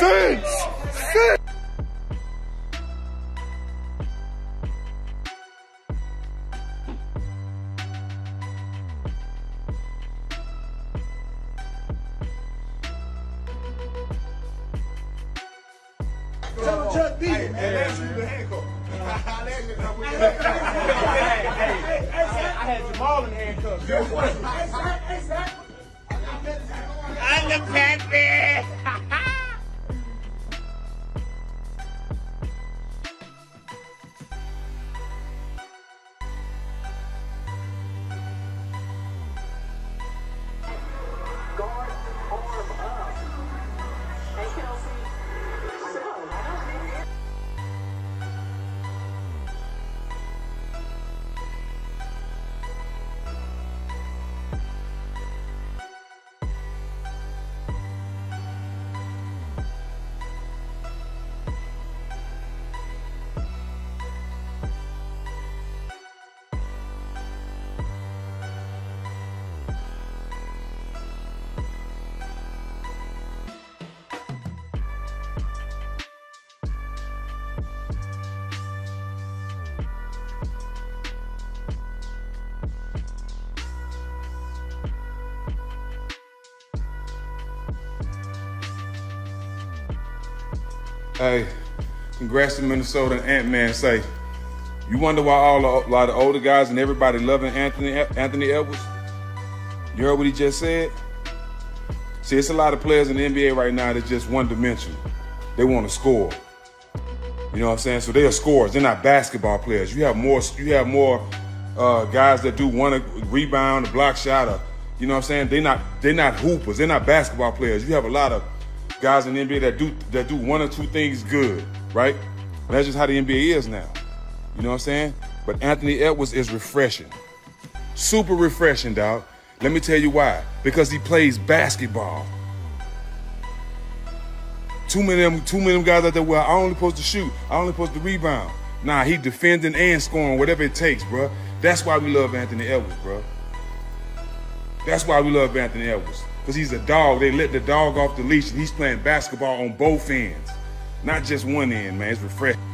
Six. Six. Tell Chuck it. Hey, year you the handcuff. I had Jamal in handcuffs. I'm the. Hey, congrats to Minnesota and Ant-Man say. You wonder why all a lot of older guys and everybody loving Anthony Anthony Edwards? You heard what he just said? See, it's a lot of players in the NBA right now that's just one dimensional. They want to score. You know what I'm saying? So they are scorers. They're not basketball players. You have more. You have more uh, guys that do one rebound, a block shot, or you know what I'm saying? They're not. They're not hoopers. They're not basketball players. You have a lot of guys in the NBA that do that do one or two things good, right? And that's just how the NBA is now. You know what I'm saying? But Anthony Edwards is refreshing. Super refreshing, dog. Let me tell you why. Because he plays basketball. Too many of them, too many of them guys out there, well, I only supposed to shoot. I only supposed to rebound. Nah, he defending and scoring, whatever it takes, bro. That's why we love Anthony Edwards, bro. That's why we love Anthony Edwards. Because he's a dog. They let the dog off the leash and he's playing basketball on both ends. Not just one end, man. It's refreshing.